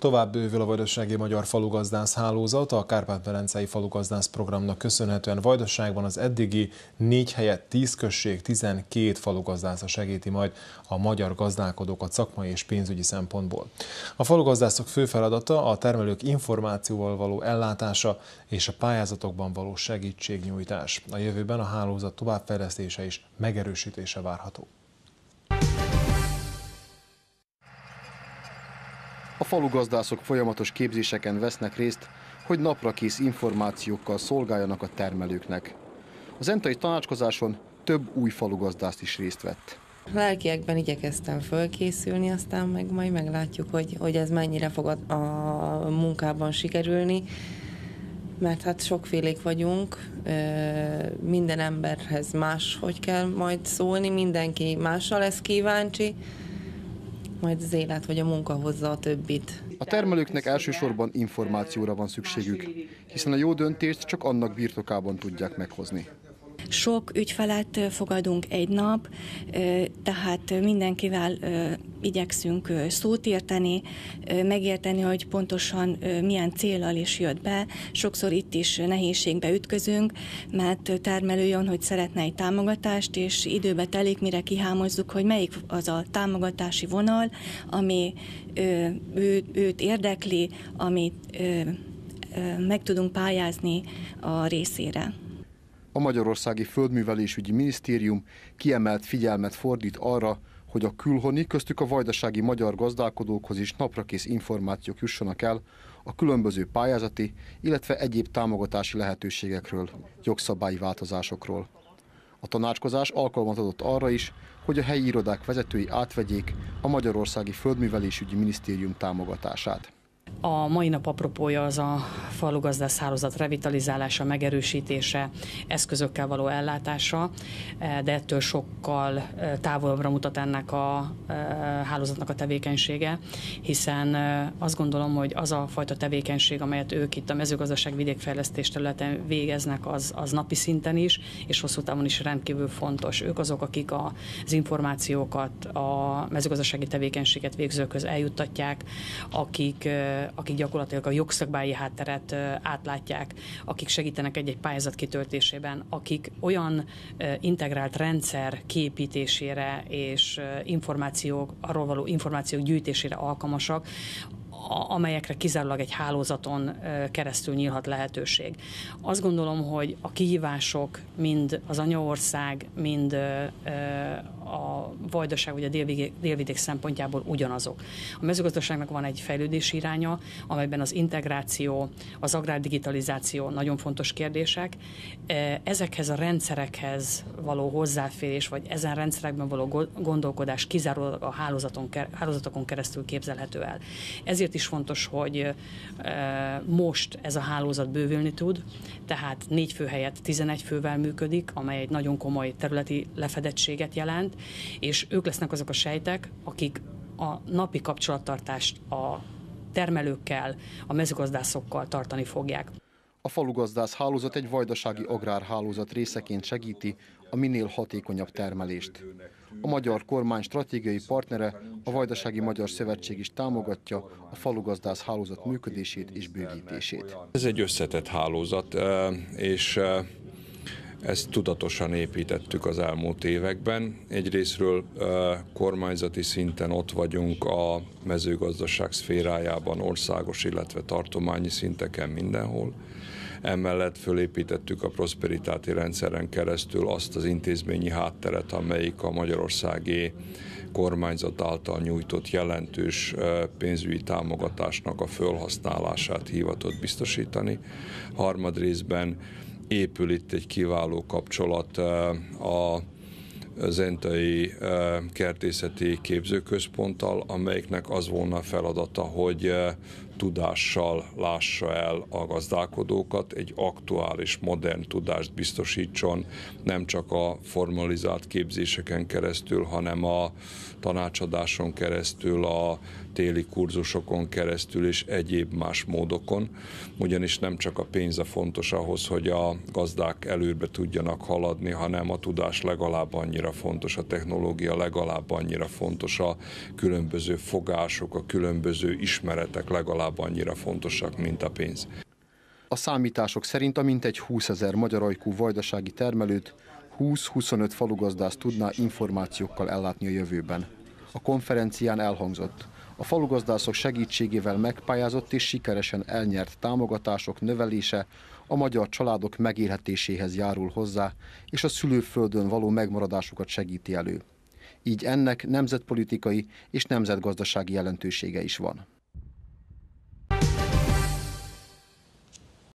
Tovább bővül a Vajdasági Magyar Falugazdász Hálózat, a Kárpát-Velencei Falugazdász programnak köszönhetően Vajdaságban az eddigi 4 helyett 10 község, 12 falugazdász segíti majd a magyar gazdálkodókat szakmai és pénzügyi szempontból. A falugazdászok fő feladata a termelők információval való ellátása és a pályázatokban való segítségnyújtás. A jövőben a hálózat továbbfejlesztése és megerősítése várható. Falugazdászok folyamatos képzéseken vesznek részt, hogy naprakész információkkal szolgáljanak a termelőknek. Az entai tanácskozáson több új falugazdász is részt vett. Lelkiekben igyekeztem fölkészülni, aztán meg majd meglátjuk, hogy, hogy ez mennyire fog a, munkában sikerülni, mert hát sokfélék vagyunk, minden emberhez más, hogy kell majd szólni, mindenki másra lesz kíváncsi, majd az élet vagy a munka hozza a többit. A termelőknek elsősorban információra van szükségük, hiszen a jó döntést csak annak birtokában tudják meghozni. Sok ügyfelet fogadunk egy nap, tehát mindenkivel igyekszünk szót érteni, megérteni, hogy pontosan milyen célral is jött be. Sokszor itt is nehézségbe ütközünk, mert termelő jön, hogy szeretne egy támogatást, és időbe telik, mire kihámozzuk, hogy melyik az a támogatási vonal, ami ő, őt érdekli, amit meg tudunk pályázni a részére. A Magyarországi Földművelésügyi Minisztérium kiemelt figyelmet fordít arra, hogy a külhoni, köztük a vajdasági magyar gazdálkodókhoz is naprakész információk jussanak el a különböző pályázati, illetve egyéb támogatási lehetőségekről, jogszabályi változásokról. A tanácskozás alkalmat adott arra is, hogy a helyi irodák vezetői átvegyék a Magyarországi Földművelésügyi Minisztérium támogatását. A mai nap apropója az a falugazdász hálózat revitalizálása, megerősítése, eszközökkel való ellátása, de ettől sokkal távolabbra mutat ennek a hálózatnak a tevékenysége, hiszen azt gondolom, hogy az a fajta tevékenység, amelyet ők itt a mezőgazdaság vidékfejlesztés területen végeznek, az, az napi szinten is, és hosszú távon is rendkívül fontos. Ők azok, akik az információkat, a mezőgazdasági tevékenységet végzőköz eljuttatják, akik akik gyakorlatilag a jogszabályi hátteret átlátják, akik segítenek egy-egy pályázat kitöltésében, akik olyan integrált rendszer képítésére és információk, arról való információk gyűjtésére alkalmasak, amelyekre kizárólag egy hálózaton keresztül nyílhat lehetőség. Azt gondolom, hogy a kihívások mind az anyaország, mind a vajdaság vagy a délvidék, délvidék szempontjából ugyanazok. A mezőgazdaságnak van egy fejlődési iránya, amelyben az integráció, az agrárdigitalizáció nagyon fontos kérdések. Ezekhez a rendszerekhez való hozzáférés, vagy ezen rendszerekben való gondolkodás kizárólag a hálózaton, hálózatokon keresztül képzelhető el. Ezért is fontos, hogy most ez a hálózat bővülni tud, tehát négy fő helyett 11 fővel működik, amely egy nagyon komoly területi lefedettséget jelent, és ők lesznek azok a sejtek, akik a napi kapcsolattartást a termelőkkel, a mezőgazdászokkal tartani fogják. A falugazdász hálózat egy vajdasági agrárhálózat részeként segíti a minél hatékonyabb termelést. A magyar kormány stratégiai partnere, a Vajdasági Magyar Szövetség is támogatja a falugazdász hálózat működését és bővítését. Ez egy összetett hálózat, eh, és eh, ezt tudatosan építettük az elmúlt években. Egyrésztről kormányzati szinten ott vagyunk a mezőgazdaság szférájában, országos, illetve tartományi szinteken mindenhol. Emellett fölépítettük a prosperitáti rendszeren keresztül azt az intézményi hátteret, amelyik a magyarországi kormányzat által nyújtott jelentős pénzügyi támogatásnak a felhasználását hivatott biztosítani. Harmadrészben épül itt egy kiváló kapcsolat a Zentai Kertészeti Képzőközponttal, amelyiknek az volna a feladata, hogy tudással lássa el a gazdálkodókat, egy aktuális, modern tudást biztosítson, nem csak a formalizált képzéseken keresztül, hanem a tanácsadáson keresztül, a téli kurzusokon keresztül és egyéb más módokon, ugyanis nem csak a pénz a fontos ahhoz, hogy a gazdák előre tudjanak haladni, hanem a tudás legalább annyira fontos, a technológia legalább annyira fontos, a különböző fogások, a különböző ismeretek legalább annyira fontosak, mint a pénz. A számítások szerint a mintegy 20 ezer magyarajkú vajdasági termelőt 20-25 falugazdász tudná információkkal ellátni a jövőben. A konferencián elhangzott, a falugazdászok segítségével megpályázott és sikeresen elnyert támogatások növelése a magyar családok megélhetéséhez járul hozzá, és a szülőföldön való megmaradásukat segíti elő. Így ennek nemzetpolitikai és nemzetgazdasági jelentősége is van.